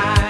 high.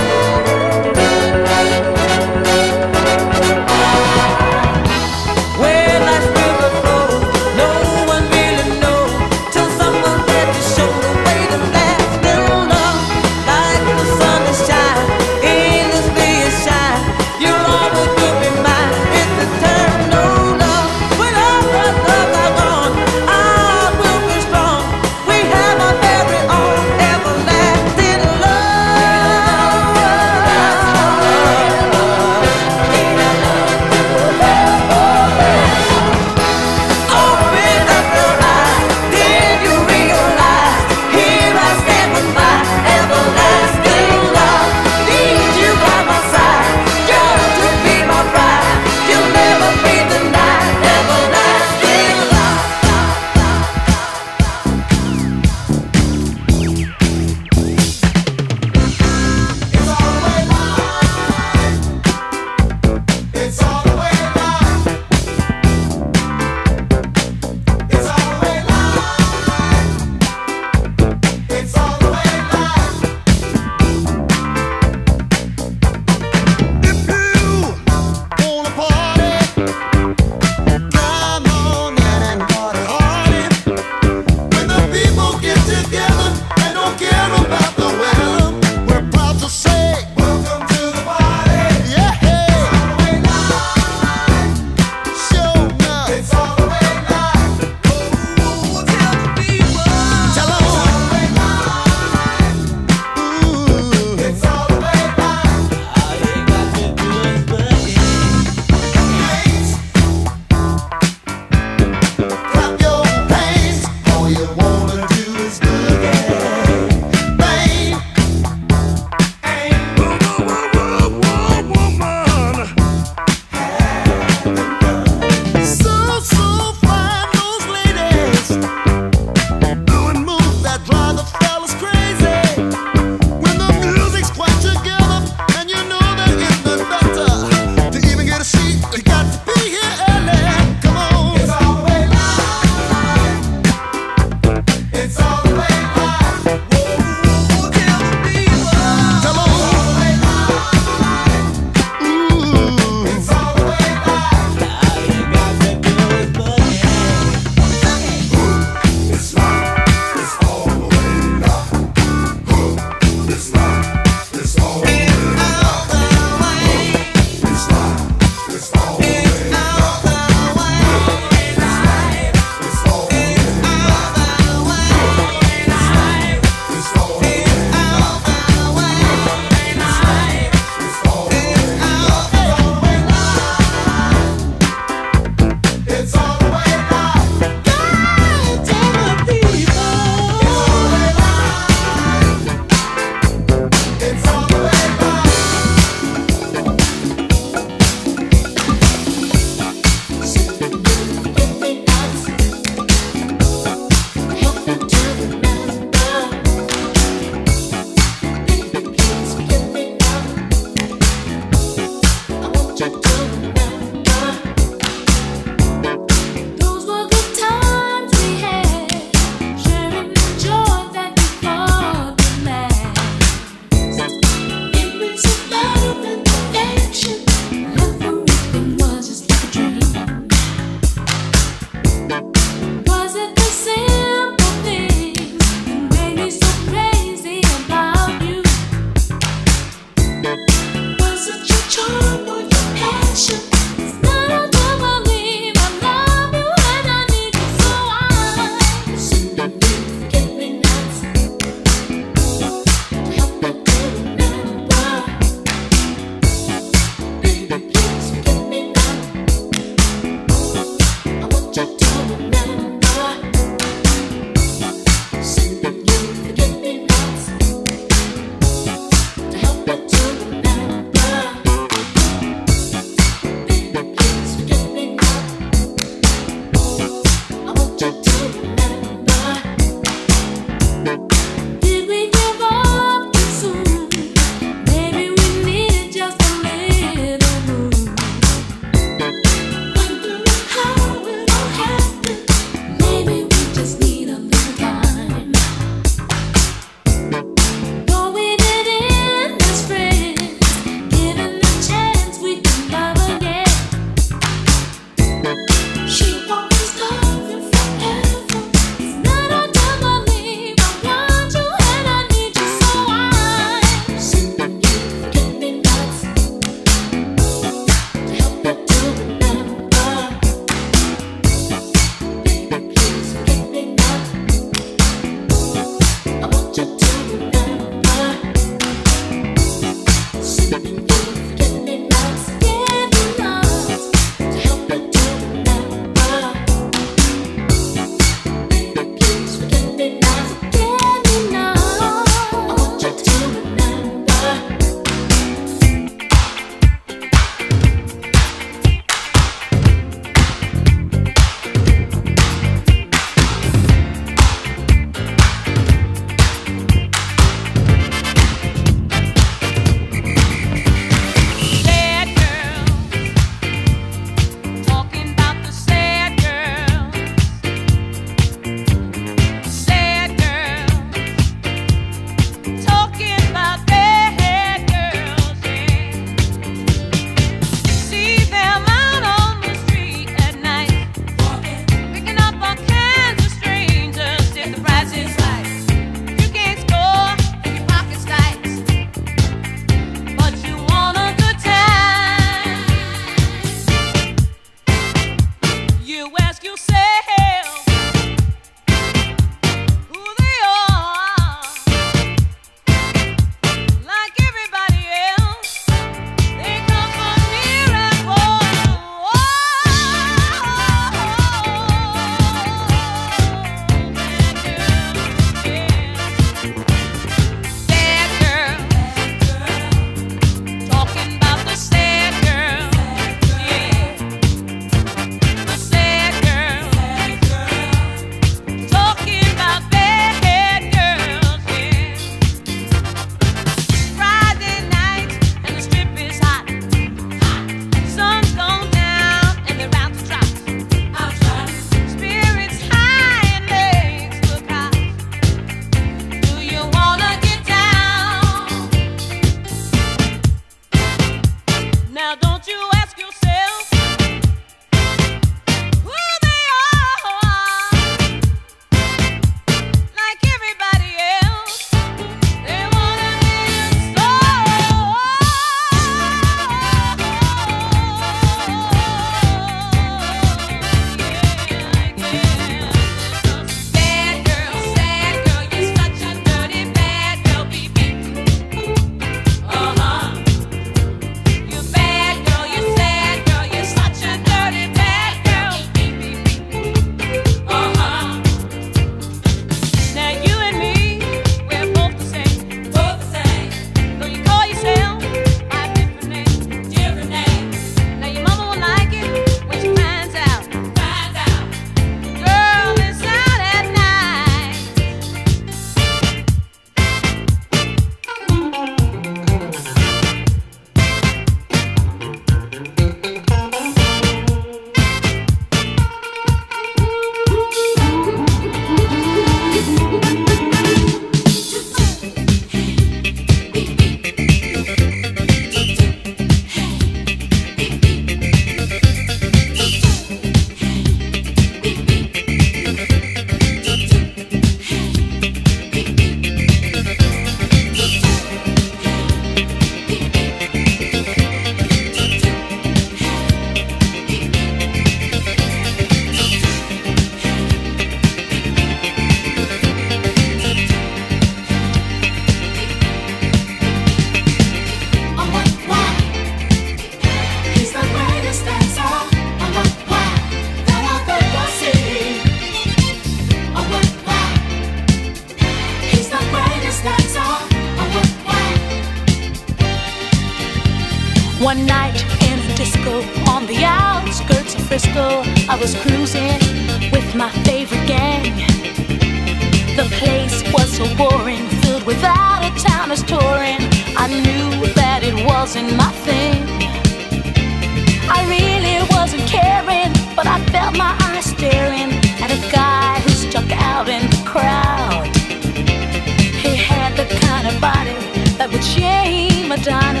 done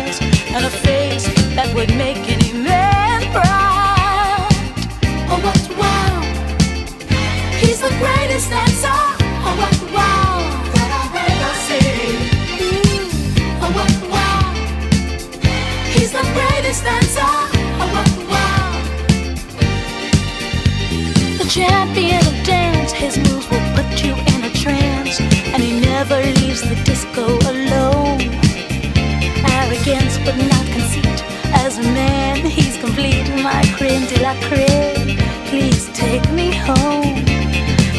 black crib. Please take me home.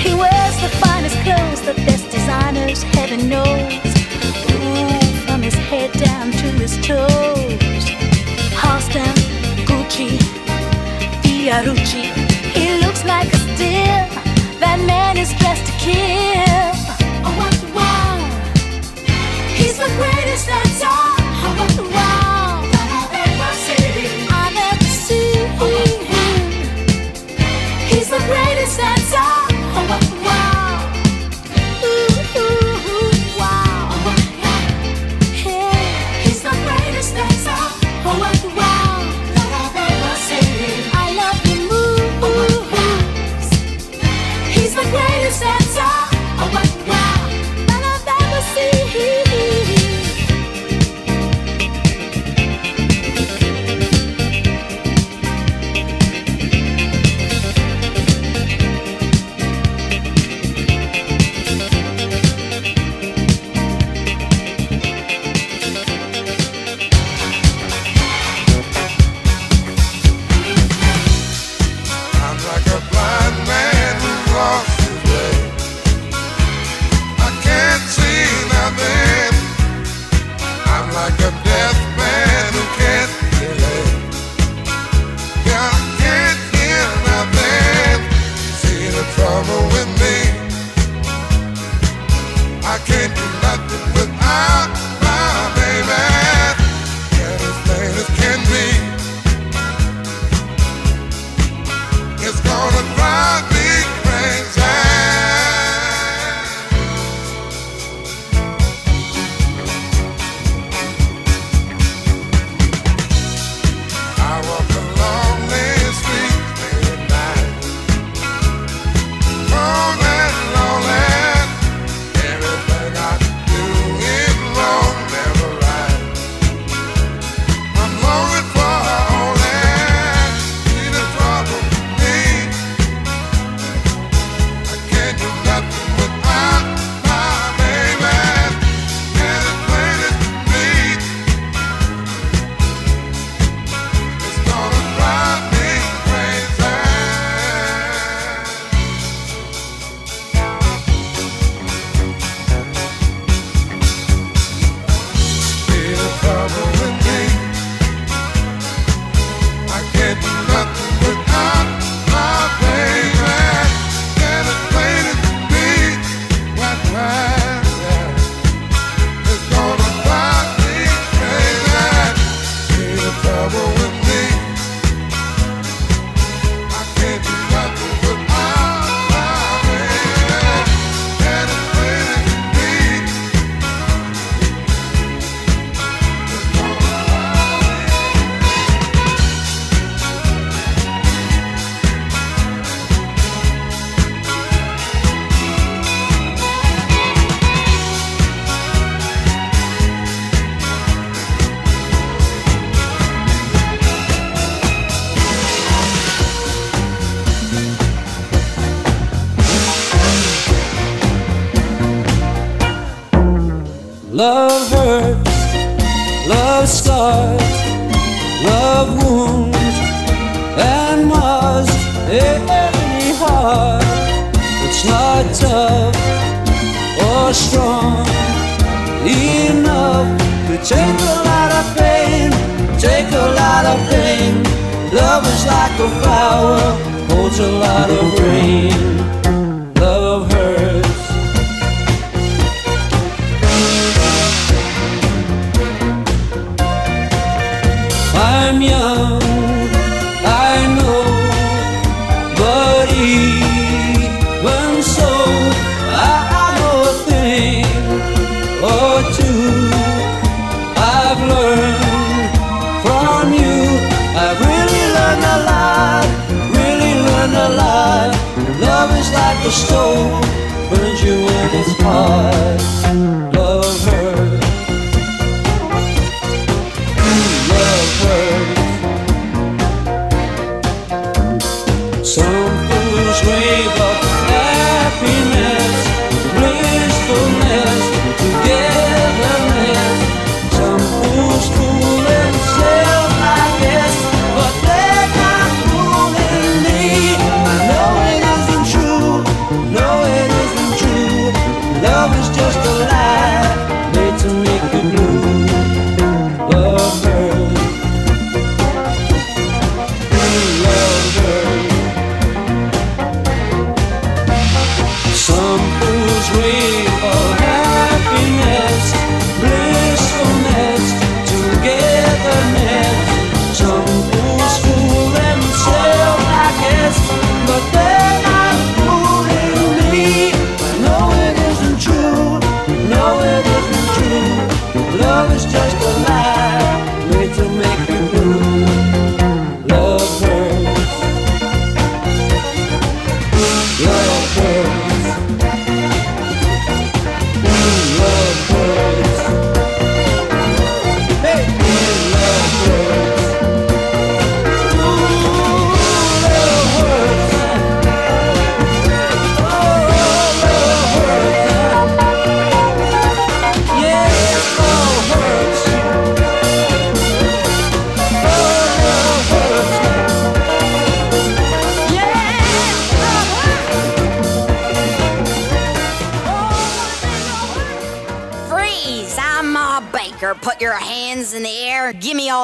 He wears the finest clothes, the best designers, heaven knows. Ooh, from his head down to his toes. Halston, Gucci, Fiorucci. He looks like a steal. That man is dressed to kill.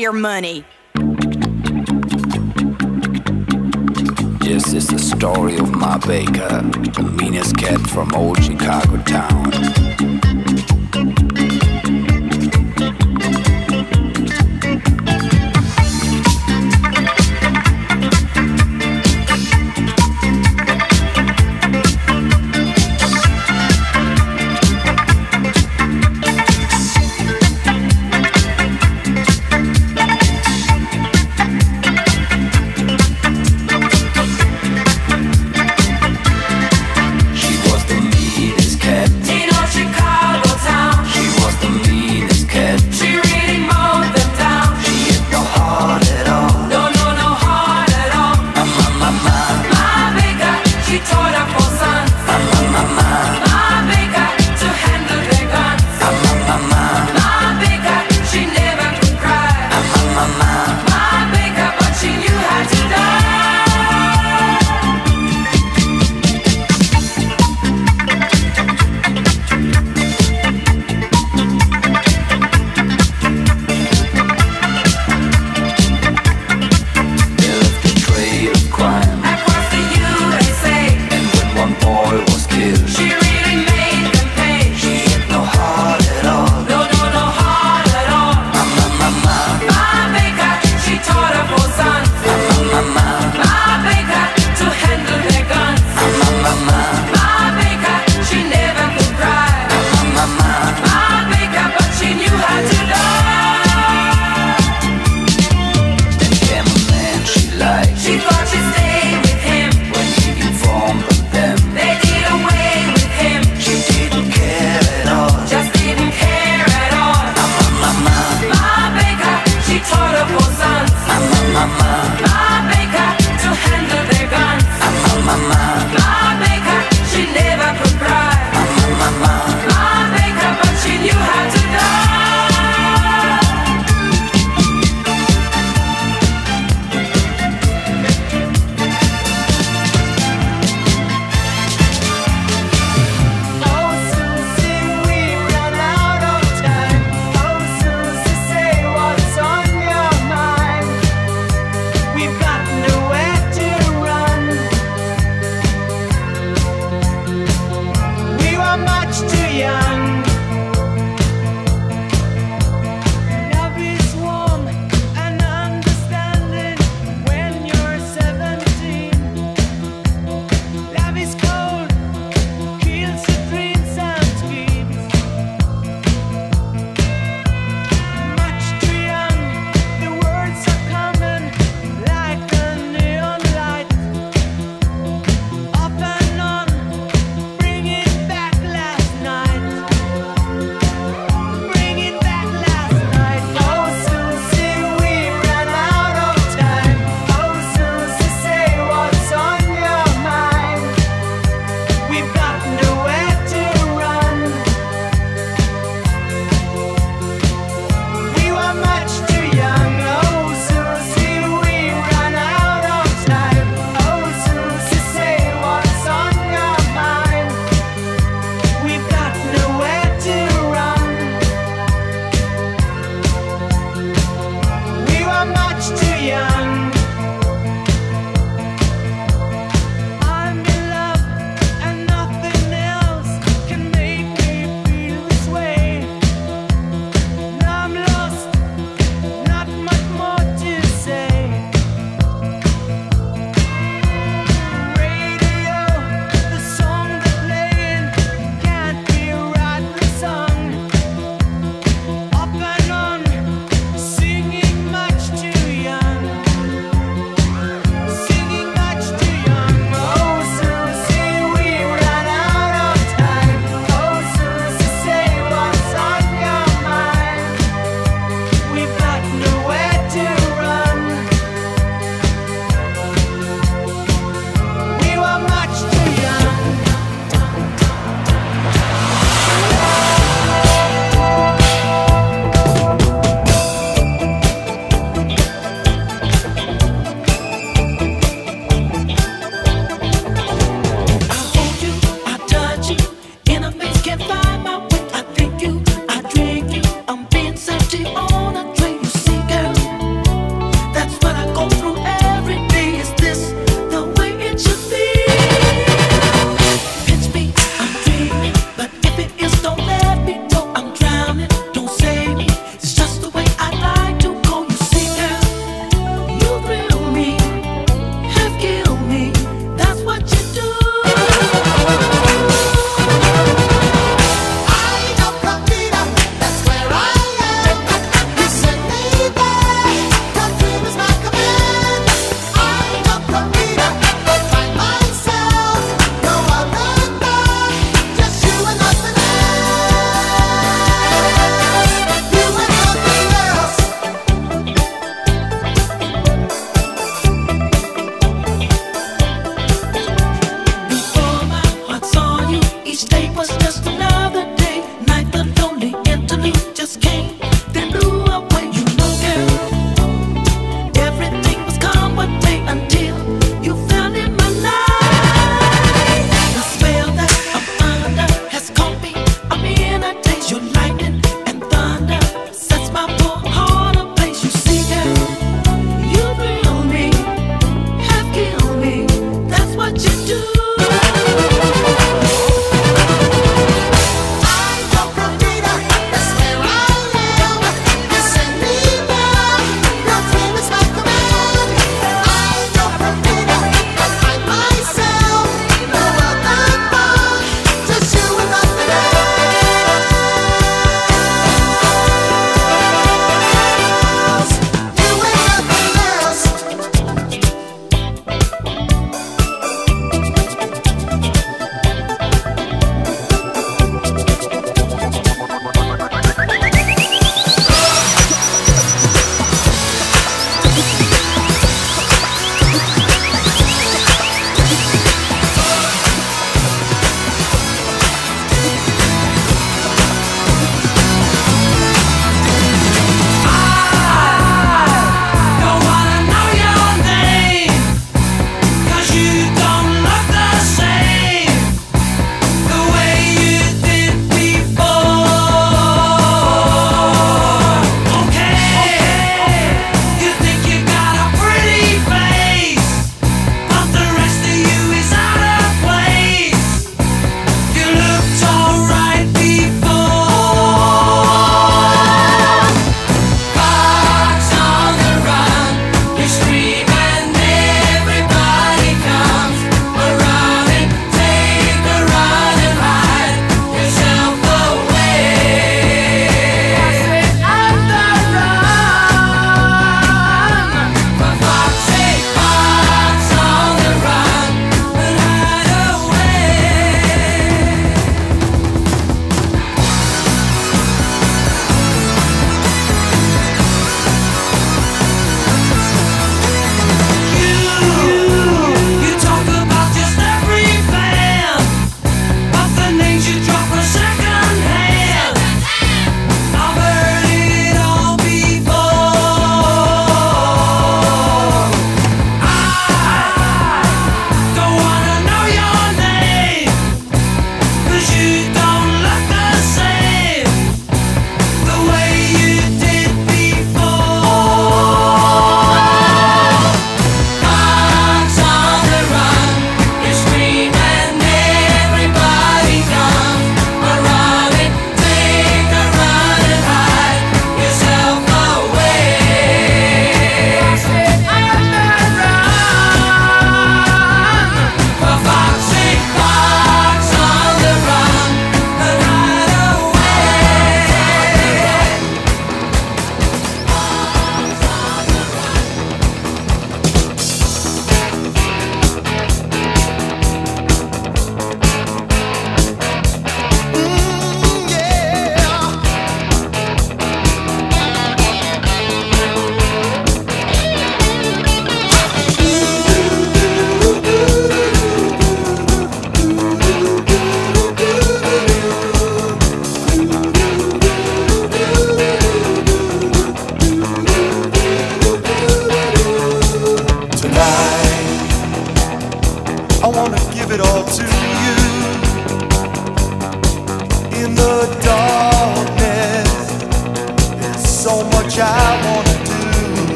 your money. This is the story of Ma Baker, the meanest cat from old Chicago town.